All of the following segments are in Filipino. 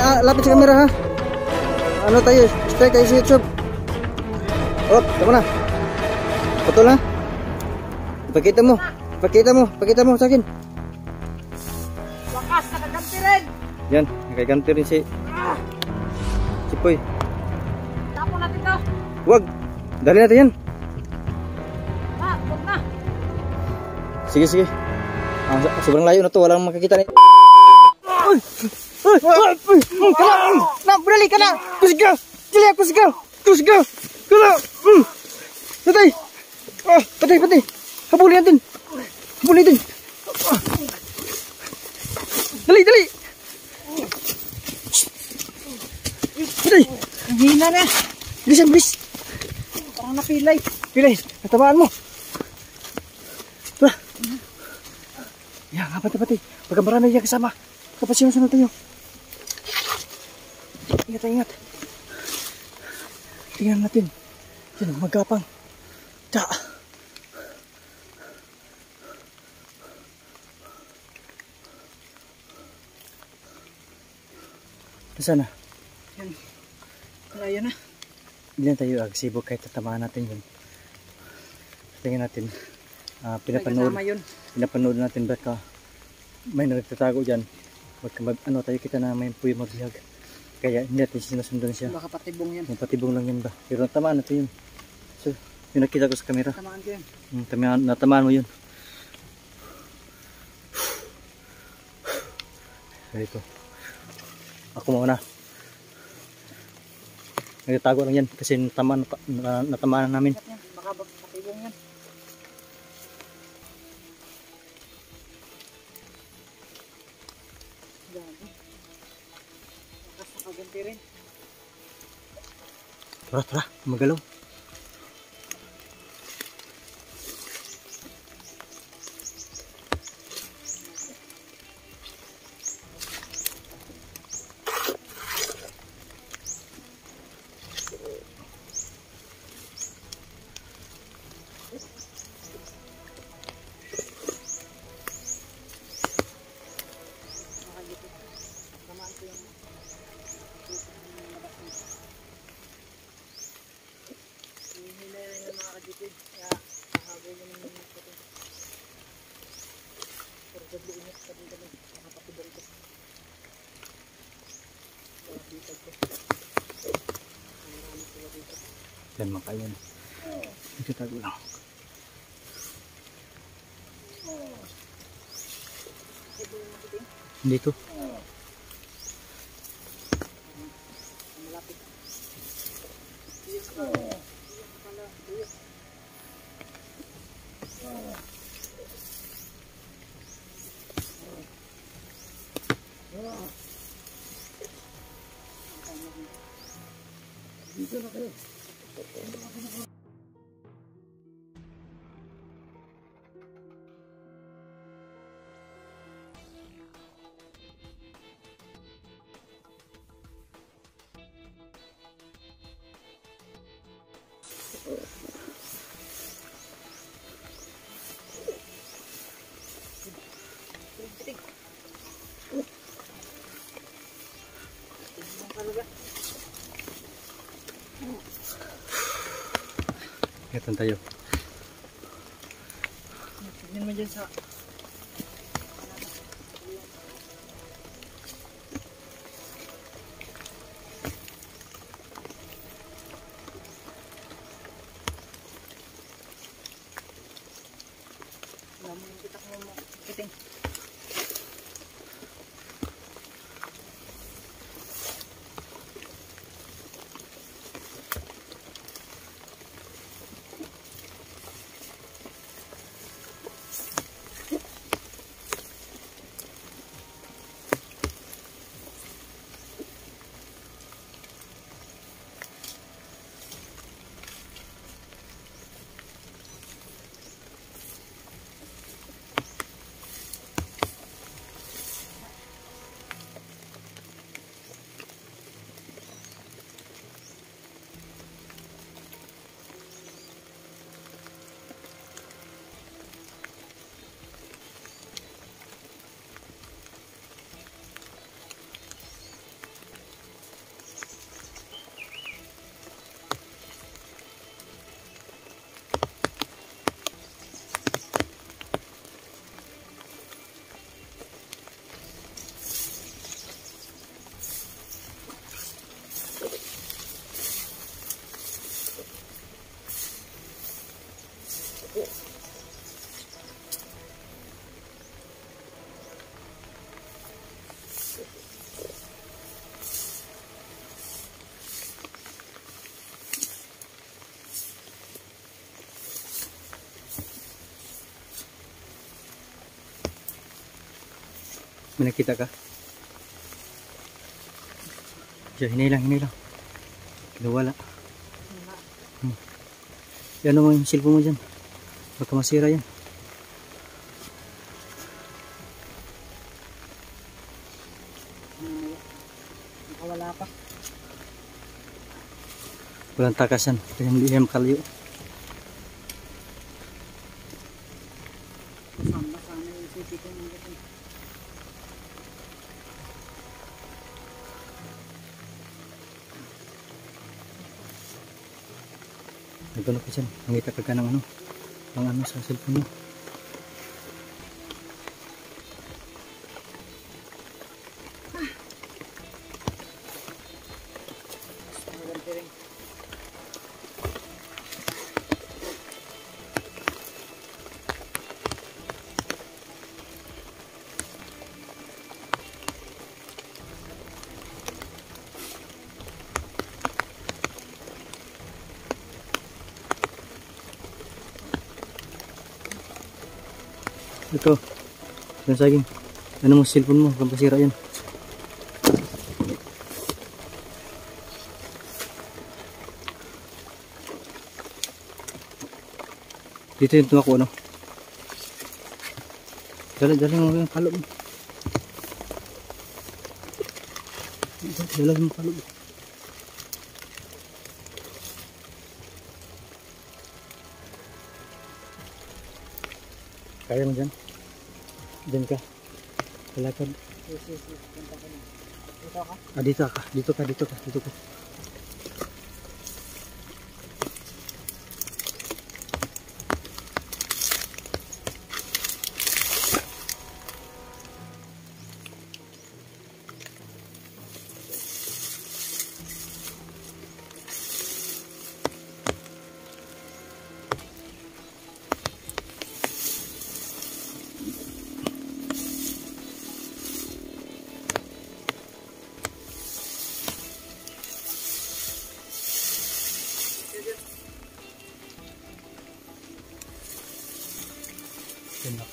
Ah, lapit sa camera ha. Ano tayo? Strike tayo sa YouTube. Oh, tama na. Putol na. Ipakita mo. Ipakita mo. Ipakita mo sa akin. Wakas, nakaganti rin. Yan, nakaganti rin si si Poy. Tapo natin to. Wag. Dali natin yan. Ha, huwag na. Sige, sige. Ah, so- sobrang layo na to. Walang makakita ni... Uy! Uy! Uy! Uy! Uy! Kana! Na, berali ka na! Kusigaw! Dili ako sigaw! Kusigaw! Kana! Mm! Patay! Ah, patay, patay! Habulin natin! Habulin natin! Ah. Dali, dali! Patay! Ang hina na. Bilisan, bilis! Parang napilay. Pilay, natamaan mo. Tara. Yan, kapatid, kapatid. Pagka marami yan kasama. Kapag sinusunod tayo. Ingat, ingat. Tingnan natin. Yan, magkapang. Ta. Nasaan na? Yan. Malayo na. Hindi na tayo agresibo kahit tatamaan natin yun. Tingnan natin. ah pinapanood, pinapanood natin baka may nagtatago dyan. Baka mag, ano tayo kita na may puyo magbihag. Kaya hindi natin sinusundan siya. Baka patibong yan. Yung patibong lang yun ba? Pero natamaan natin yun. So, yung nakita ko sa camera. Tamaan ko yun. Hmm, tamaan, natamaan mo yun. Dito. Ako muna. Nagtatago lang yan kasi natamaan, na, natamaan na namin. Yan. Baka bak- patibong yan. Gabi. Rin. Tara, tara, magalaw. Na yung mga kajipid. Kaya kahabol yung mga puti. Pero gabi ingat pa din kami. Nakapatibol ko. Mga bitag ko. Marami sila dito. Yan, makayan. Nagtatago lang. Dito. Dito na kayo. Ingatan tayo. Tignan mo dyan sa... May nakita ka? Siya, hinay lang, hinay lang. Nawala. Hmm. Yan mo yung cellphone mo dyan. Baka masira yan. Nakawala pa. Walang takasan. Kaya hindi yan makalayo. Kasama sana yung susi ko ng gabi. Nagano ka ng ano. Ang ano sa cellphone mo. Ito. Yan saging. Ano mo cellphone mo? Kung pasira yan. Dito yung tumakbo, ano? Dala, dala mo yung palo mo. Dala mo palo mo. Kaya mo dyan? Dyan ka. Lalakad. Yes, yes, yes. Dito ka? Ah, dito ka. Dito ka, dito ka, dito ka.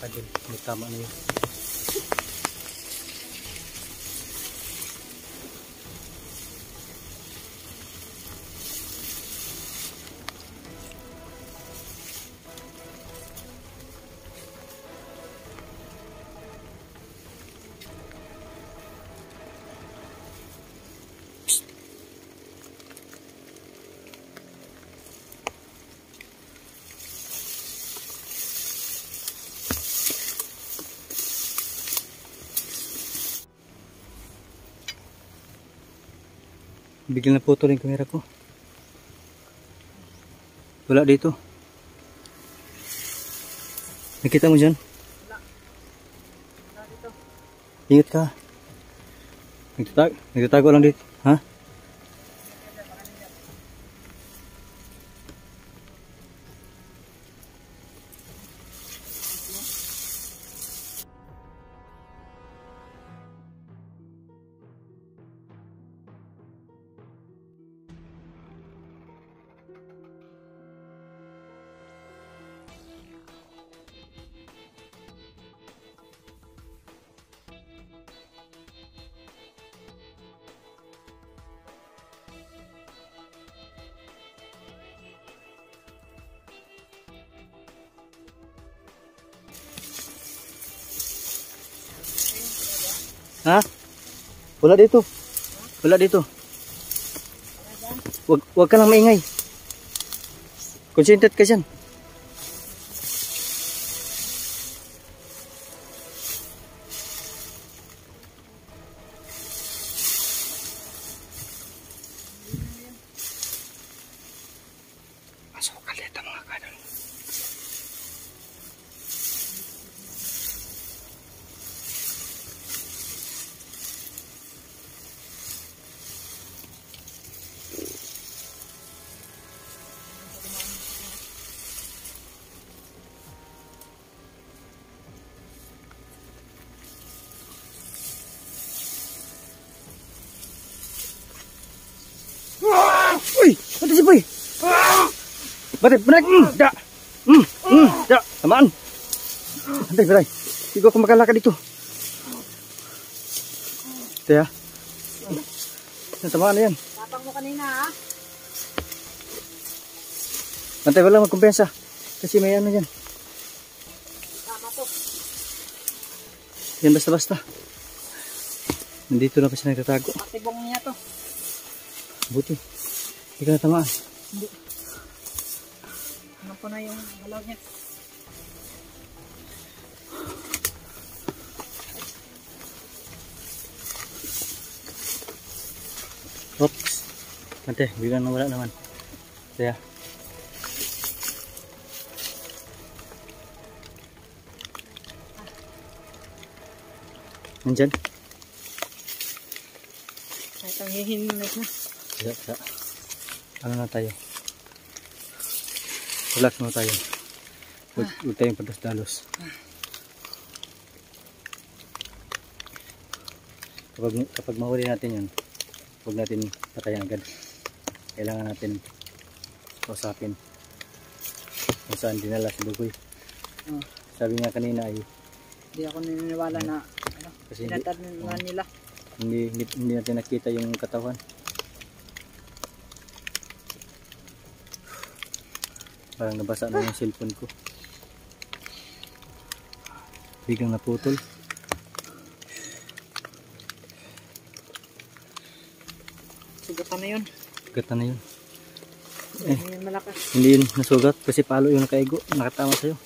Yan nakadil. May tama na yun. Biglang naputol yung camera ko. Wala dito. Nakita mo dyan? Wala dito. Ingat ka. Nagtatag nagtatago lang dito. Ha? Ha? Wala dito. Wala dito. Wag, wag ka lang maingay. Concentrate ka dyan. Masuk ka dito mga kadol. Uy! Ano si Boy? Batik, benar. Hmm, dak. Hmm, hmm, dak. Tamaan. Santai, berai. Tiga aku makan lakar itu. Ito ya. Natamaan na yan. Tapang mo kanina ha. Antay wala magkumpensa. Kasi may ano yan. Tama to. Yan basta-basta. Nandito na kasi nagtatago. Patibong niya to. Buti. Hindi ka natamaan. Ano po na yung galaw niya. Oops. Ante, biglang nawala naman. Kaya. Nandyan? Kahit ang hihinunit na. Kaya, kaya. Ano na tayo? Relax mo tayo. Huwag, huwag tayong pados-dalos. Kapag, kapag mahuli natin yun, huwag natin patayan agad. Kailangan natin kausapin kung saan dinala si Bugoy. Oh. Sabi niya kanina ay Hindi ako naniniwala na ano, kasi hindi, nila. hindi, hindi, hindi natin nakita yung katawan. Parang nabasa na yung cellphone ko. Biglang naputol. Sugatan na yun. Gata na yun. Yun malakas. Hindi yun nasugat kasi palo yung nakaigo. Nakatama sa'yo.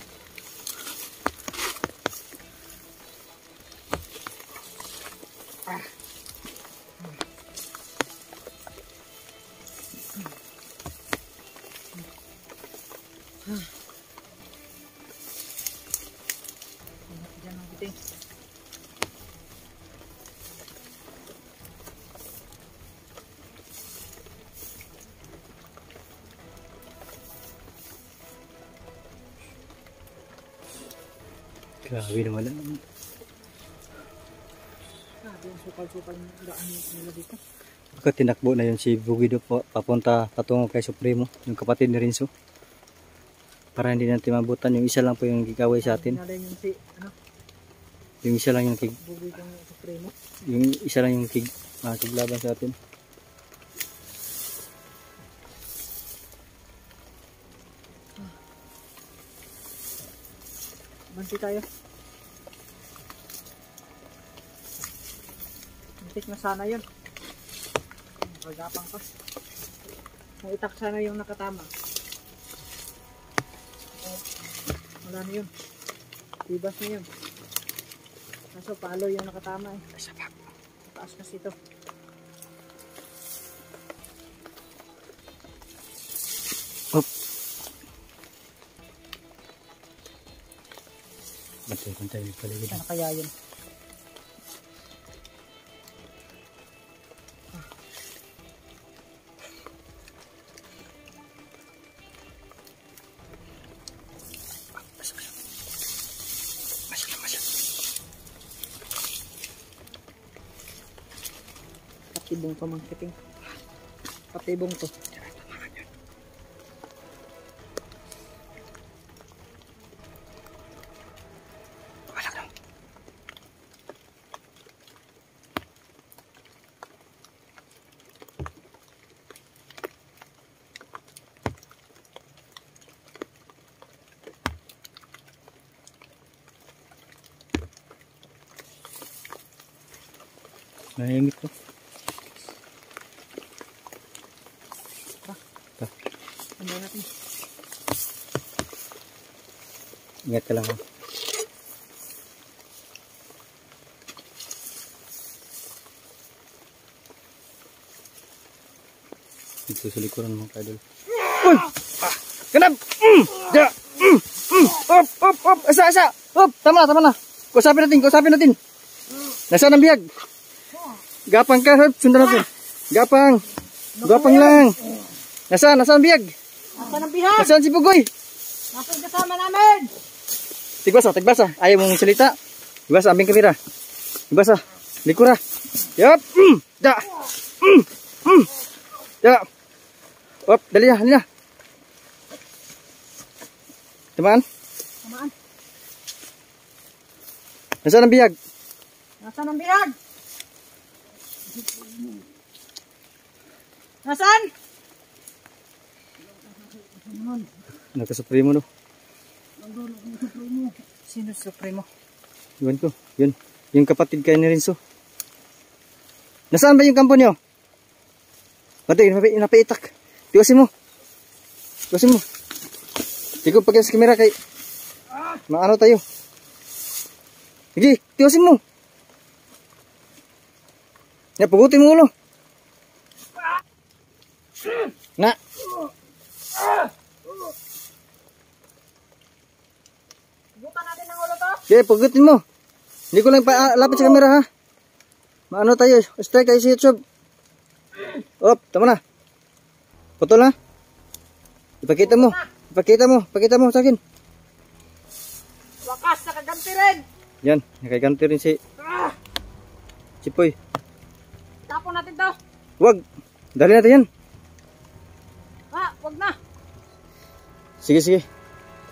Grabe naman. Grabe yung sukal-sukal ng daan nila dito. Baka tinakbo na yun si Bugido po, papunta patungo kay Supremo, yung kapatid ni Rinso. Para hindi natin mabutan, yung isa lang po yung gigaway sa atin. Yung si, ano, Yung isa lang yung kig, bugoy kong supremo. yung isa lang yung kig, ah, kiglaban sa atin. Banti tayo. Bantik na sana yun. Pagapang pa. Naitak sana yung nakatama. Wala na yun. Tibas na yun. Kaso palo yung nakatama eh. Taas kasi ito. Bantay, bantay, yung paligid. Ano kaya yun? Patibong pa mang kiting. Patibong to. Ingat ka lang ha. Dito sa likuran mga kadol. Uy! Ah! Ganap! Mm! Ja! Mm! Mm! Op! Op! Op! Asa! Asa! Op! Tama na! Tama na! Kusapin natin! Kusapin natin! Nasaan ang biyag? Gapang ka! Hop! Sundan natin! Gapang! Gapang lang! Nasaan? Nasaan ang biyag? Nasaan ang bihag? Nasaan si Pugoy? Nasaan kasama namin? Tigbasa, tigbasa. Ayaw mong salita. Tigbasa, ambing kamera. Tigbasa. Likura. Yup. Mm. Da. Mm. Mm. Ya. Op, dali na, dali na. Teman, Tamaan. nasaan ang biyag? Nasaan ang bihag? Nasaan? Nagka-supremo no. Sino supremo? Iwan ko. Yun. Yung kapatid kay ni Renzo. Nasaan ba yung kampo niyo? Napi, napaitak. Tiwasin mo. Tiwasin mo. Sige, pag kamera kay... Maano tayo. Sige, tiwasin mo. Ya, pagutin mo ulo. Na. Bukan natin Sige, pagutin mo. Hindi ko lang pa ah, lapit sa kamera ha. Maano tayo? Strike kayo sa YouTube. Op, tama na. Putol na. Ipakita mo. Ipakita mo. Ipakita mo sa akin. Wakas, nakaganti rin. Yan, nakaganti rin si si Poy. Tapon natin to. Wag. Dali natin yan. Ha, wag na. Sige, sige.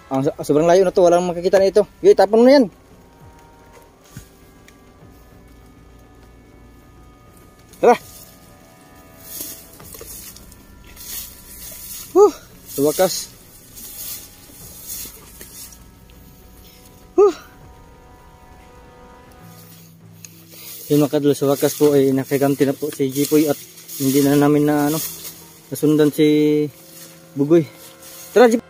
Ang so- sobrang layo na to. Walang makikita na ito. Sige, tapon mo yan. Tara. Huh, sa wakas. Huh. Yun mga kadlo, sa wakas po ay nakaganti na po si Jipoy at hindi na namin na ano, nasundan si Bugoy. Tara, Jip.